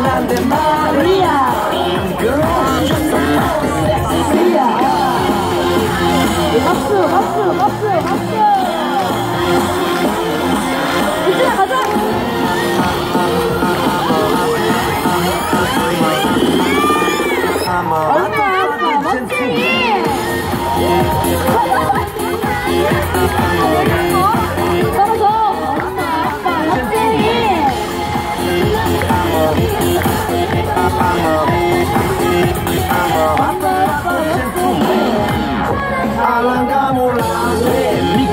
Grande Maria. Girls Maria.